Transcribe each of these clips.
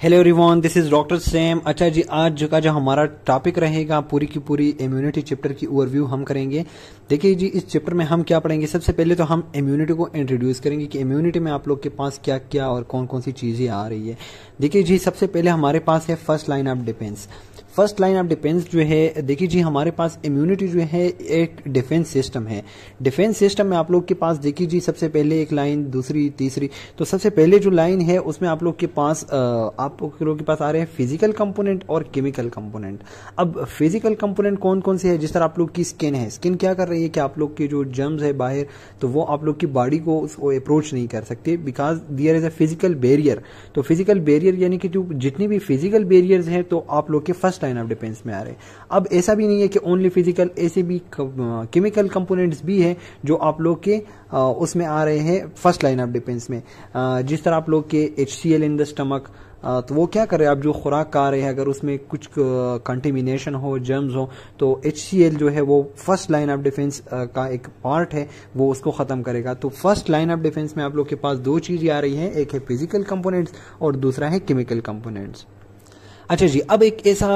Hello everyone this is doctor Sam अच्छा जी, आज का जो हमारा टॉपिक रहेगा, पूरी की पूरी इम्यूनिटी चैप्टर की ओवरव्यू हम करेंगे। देखिए जी, इस चैप्टर में हम क्या पढ़ेंगे? सबसे पहले तो हम इम्यूनिटी को इंट्रोड्यूस करेंगे कि इम्यूनिटी में आप लोग के पास क्या क्या और कौन कौन सी चीज़ें आ रही है। देखिए जी, सबसे पहले हमारे पास है first line of defence first line of defence जो है, देखिए जी, हमारे पास इम्यूनिटी जो है, एक डिफेंस सिस्टम है। डिफेंस सिस्टम में आप लोग के पास, देखिए जी, सबसे पहले एक लाइन, दूसरी, तीसरी। तो सबसे पहले जो लाइन है, उसमें आप लोग के पास आप लोग के पास आ रहे हैं फ़िज़िकल कंपोनेंट और केमिकल कंपोनेंट अब फ़िज़िकल कंपोनेंट कौन कौन से है? जिस तरह आप लोग की स्किन है। स्किन क्या कर रही है कि आप लोग के जो जर्म्स है बाहर तो वो आप लोग की बॉडी को उसको अप्रोच नहीं कर सकते because there is a physical barrier तो फ़िज़िकल बैरियर यानी कि जो जितनी भी फ़िज़िकल बैरियर्स हैं तो आप लोग के फ़र्स्ट लाइन ऑफ़ डिफेंस में आ रहे हैं। अब ऐसा भी नहीं है कि ओनली फ़िज़िकल ऐसे भी केमिकल कंपोनेंट्स भी है जो आप लोग के उसमें आ रहे हैं फ़र्स्ट लाइन ऑफ़ डिफेंस में। जिस तरह आप लोग के H C L in the stomach तो वो क्या कर रहे हैं? आप जो खुराक खा रहे हैं, अगर उसमें कुछ कंटेमिनेशन हो जर्म्स हो तो एचसीएल जो है वो फ़र्स्ट लाइन ऑफ़ डिफेंस का एक पार्ट है, वो उसको ख़त्म करेगा। तो फ़र्स्ट लाइन ऑफ़ डिफेंस में आप लोग के पास दो चीज़ें आ रही हैं। एक है फ़िज़िकल कंपोनेंट्स और दूसरा है केमिकल कंपोनेंट्स अच्छा जी, अब एक ऐसा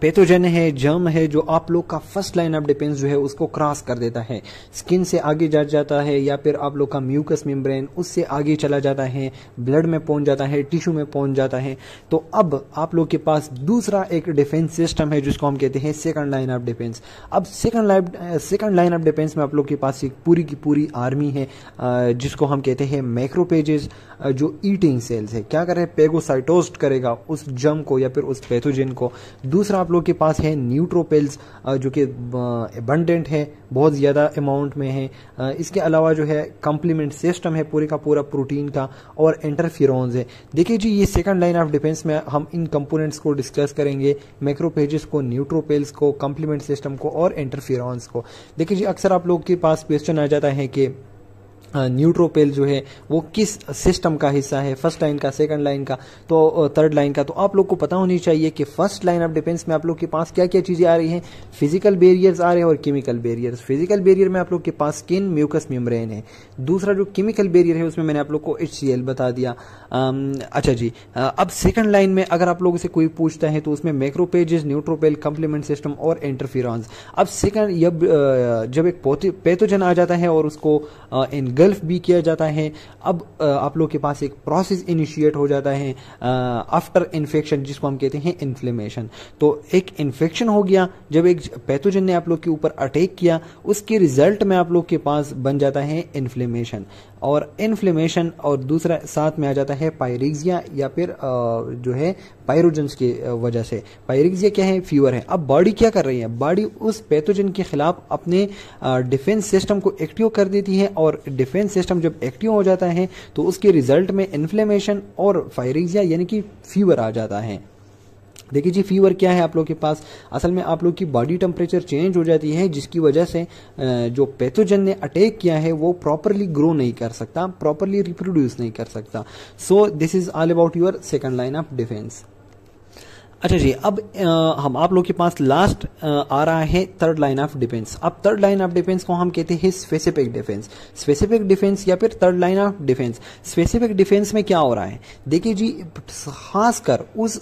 पैथोजन है जर्म है, जो आप लोग का फ़र्स्ट लाइन ऑफ़ डिफेंस जो है, उसको क्रॉस कर देता है। स्किन से आगे जा जाता है, या फिर आप लोग का म्यूकस मेम्ब्रेन उससे आगे चला जाता है ब्लड में पहुँच जाता है टिश्यू में पहुँच जाता है। तो अब आप लोग के पास दूसरा एक डिफेंस सिस्टम है, जिसको हम कहते हैं सेकंड लाइन ऑफ़ डिफेंस अब second line second line of defence में आप लोग के पास एक पूरी की पूरी आर्मी है जिसको हम कहते हैं मैक्रोपेजेस जो ईटिंग सेल्स है। क्या करे? पेगोसाइटोस्ट करेगा उस जम को, या फिर उस पैथोजन को। दूसरा आप लोग के पास है न्यूट्रोपेल्स जो कि अबंडेंट है, बहुत ज़्यादा अमाउंट में है। इसके अलावा जो है कम्प्लीमेंट सिस्टम है पूरे का पूरा प्रोटीन का और इंटरफिरोन्स है। देखिए जी, ये सेकंड लाइन ऑफ़ डिफेंस में हम इन कंपोनेंट्स को डिस्कस करेंगे मैक्रोपेजेस को न्यूट्रोपेल्स को कम्प्लीमेंट सिस्टम को और इंटरफिरोन्स को। देखिए जी, अक्सर आप लोग के पास क्वेश्चन आ जाता है कि न्यूट्रोपेल जो है, वो किस सिस्टम का हिस्सा है, फ़र्स्ट लाइन का, सेकंड लाइन का तो थर्ड लाइन का तो आप लोग को पता होनी चाहिए कि फ़र्स्ट लाइन ऑफ़ डिफेंस में आप लोग के पास क्या क्या चीज़ें आ रही हैं? फ़िज़िकल बेरियर्स आ रहे हैं और केमिकल बेरियर्स। फ़िज़िकल बेरियर में आप लोग के पास स्किन म्यूकस मेम्ब्रेन है? दूसरा जो केमिकल बेरियर है, उसमें मैंने आप लोग को एचसीएल बता दिया। अच्छा जी अब सेकंड लाइन में अगर आप लोगों से कोई पूछता है तो उसमें मैक्रोपेजेस न्यूट्रोपेल कंप्लीमेंट सिस्टम और इंटरफिरॉन्स अब सेकंड, जब एक पैथोजन आ जाता है और उसको इन गल्फ भी किया जाता है। अब आप लोग के पास एक प्रोसेस इनिशिएट हो जाता है आफ्टर इन्फेक्शन जिसको हम कहते हैं इन्फ्लेमेशन तो एक इन्फेक्शन हो गया, जब एक पैथोजन ने आप लोग के ऊपर अटैक किया, उसके रिज़ल्ट में आप लोग के पास बन जाता है इन्फ्लेमेशन और इन्फ्लेमेशन और दूसरा साथ में आ जाता है पायरिक्सिया या फिर जो है पायरोजन्स की वजह से। पायरिक्सिया क्या है? फीवर है। अब बॉडी क्या कर रही है? बॉडी उस पैथोजन के खिलाफ अपने डिफेंस सिस्टम को एक्टिव कर देती है, और डिफेंस सिस्टम जब एक्टिव हो जाता है तो उसके रिज़ल्ट में इन्फ्लेमेशन और फायरिक्सिया यानी कि फीवर आ जाता है। देखिए जी, फीवर क्या है आप लोग के पास? असल में आप लोग की बॉडी टेम्परेचर चेंज हो जाती है, जिसकी वजह से जो पैथोजन ने अटैक किया है, वो प्रॉपरली ग्रो नहीं कर सकता, प्रॉपरली रिप्रोड्यूस नहीं कर सकता। So this is all about your second line of defence अच्छा जी अब आ, हम आप लोग के पास लास्ट आ आ रहा है थर्ड लाइन ऑफ़ डिफेंस अब थर्ड लाइन ऑफ़ डिफेंस को हम कहते हैं स्पेसिफिक डिफेंस स्पेसिफिक डिफेंस या फिर third line of defence specific defence में क्या हो रहा है? देखिए जी खासकर उस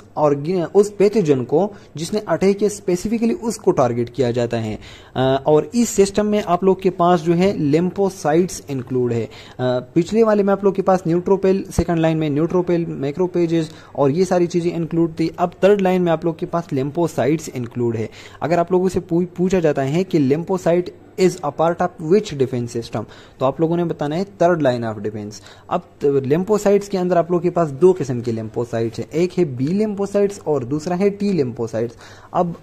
उस पैथोजन को जिसने अटैक किया स्पेसिफिकली उसको टारगेट किया जाता है। आ, और इस सिस्टम में आप लोग के पास जो है लेम्पोसाइट्स इंक्लूड है। पिछले वाले में आप लोग के पास न्यूट्रोपेल सेकंड लाइन में न्यूट्रोपेल मैक्रोपेजेस और ये सारी चीज़ें इंक्लूड थी। अब थर्ड लाइन में आप लोग के पास लेम्पोसाइट्स इंक्लूड है। अगर आप लोगों से पूछा जाता है कि lymphocyte is a part of which defence system तो आप लोगों ने बताना है थर्ड लाइन ऑफ़ डिफेंस अब लेम्पोसाइट्स के अंदर आप लोग के पास दो किस्म के लेम्पोसाइट्स हैं। एक है बी लेम्पोसाइट्स और दूसरा है टी लेम्पोसाइट्स अब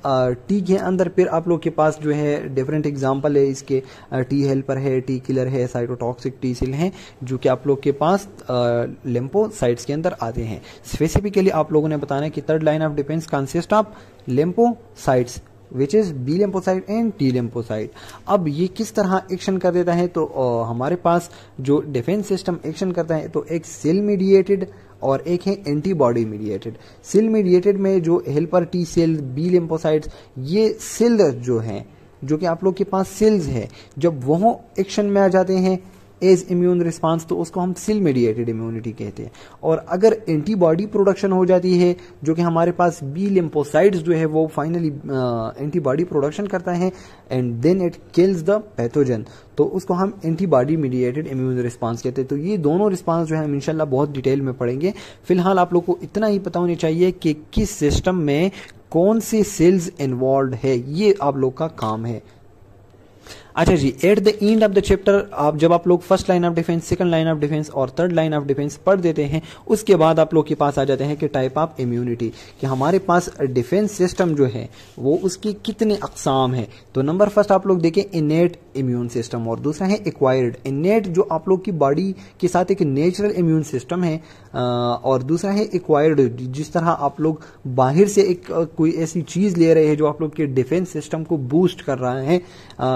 टी के अंदर फिर आप लोग के पास जो है डिफरेंट एग्ज़ाम्पल है इसके। टी हेल्पर है टी किलर है साइटोटॉक्सिक टी सिल है, जो कि आप लोग के पास लेम्पोसाइट्स के अंदर आते हैं। स्पेसिफिकली आप लोगों ने बताना है कि third line of defence consist of lymphocytes which is B lymphocyte and T lymphocyte अब ये किस तरह एक्शन कर देता है? तो आ, हमारे पास जो डिफेंस सिस्टम एक्शन करता है तो एक सेल मीडिएटेड और एक है एंटीबॉडी मीडिएटेड सेल मीडिएटेड में जो helper T cell B lymphocytes ये सेल जो हैं जो कि आप लोग के पास सेल्स है जब वह एक्शन में आ जाते हैं एज इम्यून रिस्पांस तो उसको हम सेल मेडिएटेड इम्यूनिटी कहते हैं। और अगर एंटीबॉडी प्रोडक्शन हो जाती है, जो कि हमारे पास बी लिम्पोसाइड्स जो है, वो फाइनली एंटीबॉडी प्रोडक्शन करता है and then it kills the pathogen तो उसको हम एंटीबॉडी मीडिएटेड इम्यून रिस्पांस कहते हैं। तो ये दोनों रिस्पांस जो है, हम इंशाल्लाह बहुत डिटेल में पढ़ेंगे। फ़िलहाल आप लोग को इतना ही पता होना चाहिए कि किस सिस्टम में कौन से सेल्स इन्वॉल्व है, ये आप लोग का काम है। अच्छा जी at the end of the chapter आप जब आप लोग first line of defence second line of defence और थर्ड लाइन ऑफ़ डिफेंस पढ़ देते हैं, उसके बाद आप लोग के पास आ जाते हैं कि टाइप ऑफ़ इम्यूनिटी कि हमारे पास डिफेंस सिस्टम जो है, वो उसकी कितने अकसाम है। तो नंबर फ़र्स्ट आप लोग देखें इनेट इम्यून सिस्टम और दूसरा है एक्वायर्ड इनेट जो आप लोग की बॉडी के साथ एक नेचुरल इम्यून सिस्टम है और दूसरा है एक्वायर्ड जिस तरह आप लोग बाहर से एक कोई ऐसी चीज़ ले रहे हैं जो आप लोग के डिफेंस सिस्टम को बूस्ट कर रहा है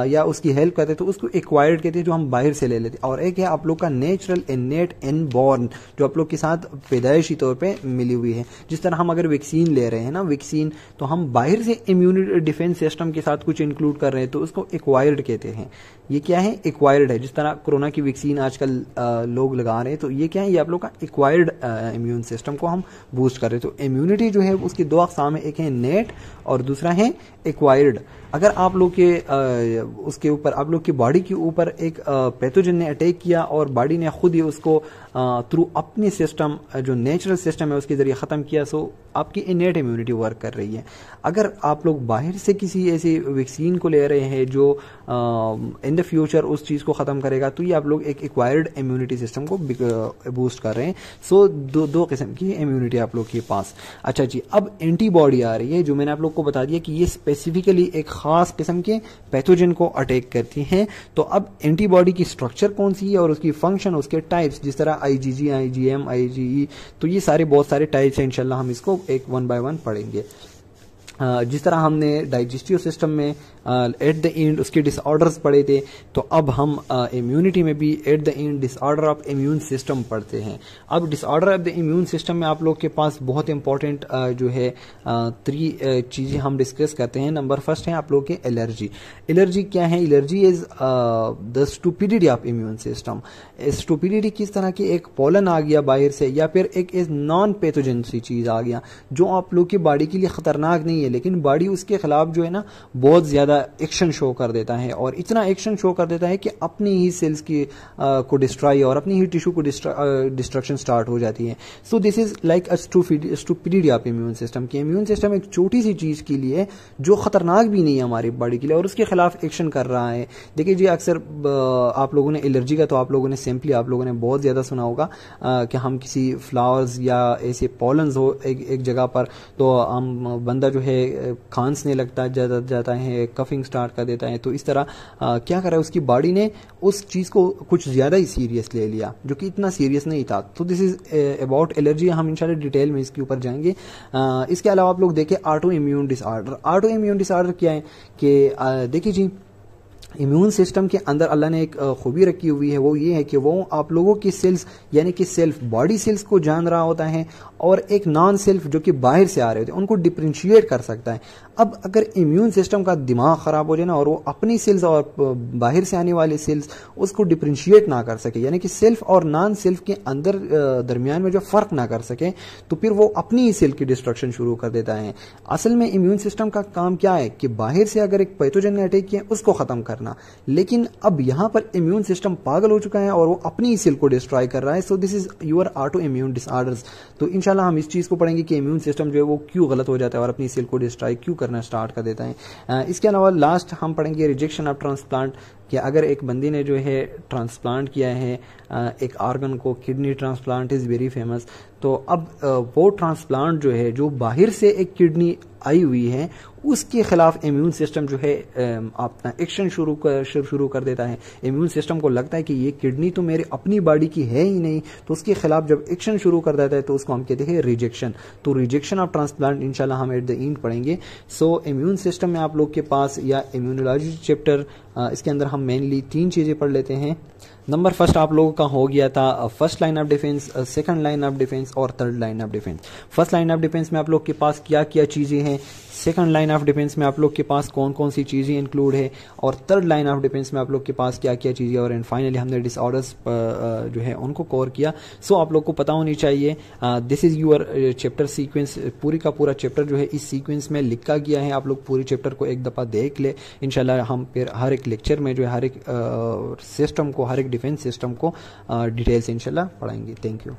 या उसकी हेल्प करते तो उसको एक्वायर्ड कहते हैं जो हम बाहर से ले लेते। और एक है आप लोग का नेचुरल इनेट इन बॉर्न जो आप लोग के साथ पैदाइशी तौर पे मिली हुई है। जिस तरह हम अगर वैक्सीन ले रहे हैं ना वैक्सीन तो हम बाहर से इम्यूनिटी डिफेंस सिस्टम के साथ कुछ इंक्लूड कर रहे हैं तो उसको एक्वायर्ड कहते हैं। ये क्या है? एक्वायर्ड है। जिस तरह कोरोना की वैक्सीन आजकल लोग लगा रहे हैं तो ये क्या है? ये आप लोग का एक्वायर्ड इम्यून सिस्टम को हम बूस्ट कर रहे हैं। तो इम्यूनिटी जो है, उसकी दो अकसाम है, एक है नेट और दूसरा है एक्वायर्ड अगर आप लोग के उसके ऊपर, आप लोग की बॉडी के ऊपर एक पैथोजन ने अटैक किया और बॉडी ने खुद ही उसको थ्रू अपनी सिस्टम जो नेचुरल सिस्टम है, उसके ज़रिए ख़त्म किया सो आपकी इनेट इम्यूनिटी वर्क कर रही है। अगर आप लोग बाहर से किसी ऐसी वैक्सीन को ले रहे हैं, जो इन द फ्यूचर उस चीज़ को ख़त्म करेगा तो ये आप लोग एक एक्वायर्ड इम्यूनिटी सिस्टम को बूस्ट कर रहे हैं। सो दो दो किस्म की इम्यूनिटी आप लोग के पास। अच्छा जी, अब एंटीबॉडी आ रही है, जो मैंने आप लोग को बता दिया कि ये स्पेसिफिकली एक खास किस्म के पैथोजन को अटैक करती हैं। तो अब एंटीबॉडी की स्ट्रक्चर कौन सी है और उसकी फ़ंक्शन उसके टाइप्स जिस तरह आईजीजी आईजीएम आईजीई तो ये सारे बहुत सारे टाइप्स हैं, इंशाल्लाह हम इसको एक वन बाय वन पढ़ेंगे। जिस तरह हमने डाइजेस्टिव सिस्टम में एट द एंड उसके डिसऑर्डर्स पढ़े थे तो अब हम इम्यूनिटी में भी at the end disorder of immune system पढ़ते हैं। अब disorder of the immune system में आप लोग के पास बहुत इंपॉर्टेंट जो है थ्री चीज़ें हम डिस्कस करते हैं। नंबर फ़र्स्ट है आप लोग के एलर्जी एलर्जी क्या है? Allergy is the stupidity of immune system stupidity किस तरह की? एक पोलन आ गया बाहर से, या फिर एक नॉन पैथोजन सी चीज़ आ गया, जो आप लोग की बॉडी के लिए खतरनाक नहीं लेकिन बॉडी उसके खिलाफ जो है ना बहुत ज़्यादा एक्शन शो कर देता है और इतना एक्शन शो कर देता है कि अपनी ही सेल्स की आ, को डिस्ट्रॉय और अपनी ही टिश्यू को डिस्ट्रक्शन स्टार्ट हो जाती है। So this is like stupidity of immune system की इम्यून सिस्टम एक छोटी सी चीज़ के लिए जो खतरनाक भी नहीं है हमारी बॉडी के लिए और उसके खिलाफ एक्शन कर रहा है। देखिए जी अक्सर आप लोगों ने एलर्जी का तो आप लोगों ने सिंपली आप लोगों ने बहुत ज़्यादा सुना होगा कि हम किसी फ्लावर्स या ऐसे पॉलन्स हो एक, एक जगह पर तो हम बंदा जो है खांसने लगता जाता जाता है कफिंग स्टार्ट कर देता है। तो इस तरह आ, क्या कर है उसकी बॉडी ने उस चीज़ को कुछ ज़्यादा ही सीरियस ले लिया जो कि इतना सीरियस नहीं था। तो दिस इज़ अबाउट एलर्जी हम इंशाल्लाह डिटेल में इसके ऊपर जाएँगे। आ, इसके अलावा आप लोग देखें autoimmune disorder autoimmune disorder क्या है? कि देखिए जी इम्यून सिस्टम के अंदर अल्लाह ने एक खूबी रखी हुई है। वो ये है कि वो आप लोगों की सेल्स यानी कि सेल्फ बॉडी सेल्स को जान रहा होता है और एक नॉन सेल्फ जो कि बाहर से आ रहे होते हैं, उनको डिफ्रेंशिएट कर सकता है। अब अगर इम्यून सिस्टम का दिमाग खराब हो जाए ना, और वो अपनी सेल्स और बाहर से आने वाले सेल्स उसको डिफ्रेंशिएट ना कर सके, यानी कि सेल्फ और नॉन सेल्फ के अंदर दरमियान में जो फ़र्क ना कर सके तो फिर वो अपनी ही सेल की डिस्ट्रक्शन शुरू कर देता है। असल में इम्यून सिस्टम का काम क्या है कि बाहर से अगर एक पैथोजन ने अटैक किया, उसको खत्म करना। लेकिन अब यहाँ पर इम्यून सिस्टम पागल हो चुका है और वो अपनी ही सेल को डिस्ट्रॉय कर रहा है so this is your autoimmune disorders तो इनशाला हम इस चीज़ को पढ़ेंगे कि इम्यून सिस्टम जो है वो क्यों गलत हो जाता है और अपनी सेल को डिस्ट्रॉय क्यों करना स्टार्ट कर देता है। इसके अलावा लास्ट हम पढ़ेंगे रिजेक्शन ऑफ़ ट्रांसप्लांट कि अगर एक बंदी ने जो है ट्रांसप्लांट किया है एक ऑर्गन को kidney transplant is very famous तो अब वो ट्रांसप्लांट जो है, जो बाहर से एक किडनी आई हुई है, उसके खिलाफ इम्यून सिस्टम जो है अपना एक्शन शुरू कर शुरू कर देता है। इम्यून सिस्टम को लगता है कि ये किडनी तो मेरे अपनी बॉडी की है ही नहीं तो उसके खिलाफ जब एक्शन शुरू कर देता है तो उसको हम कहते हैं रिजेक्शन तो रिजेक्शन ऑफ़ ट्रांसप्लांट इंशाल्लाह, हम एट द एंड पढ़ेंगे। सो इम्यून सिस्टम में आप लोग के पास या इम्यूनोलॉजी चैप्टर इसके अंदर हम मेनली तीन चीज़ें पढ़ लेते हैं। नंबर फ़र्स्ट आप लोगों का हो गया था first line of defence second line of defence और third line of defence first line of defence में आप लोग के पास क्या क्या चीज़ें हैं? सेकंड लाइन ऑफ़ डिफेंस में आप लोग के पास कौन कौन सी चीज़ें इंक्लूड है? और थर्ड लाइन ऑफ़ डिफेंस में आप लोग के पास क्या क्या चीज़ें और एंड फाइनली हमने डिसऑर्डर्स जो है उनको कवर किया. सो आप लोग को पता होनी चाहिए this is your chapter sequence पूरी का पूरा चैप्टर जो है इस सीक्वेंस में लिखा गया है. आप लोग पूरी चैप्टर को एक दफ़ा देख ले. इनशाला हम फिर हर एक लेक्चर में जो है, हर एक सिस्टम को, हर एक डिफेंस सिस्टम को डिटेल से इनशाला पढ़ाएँगे। Thank you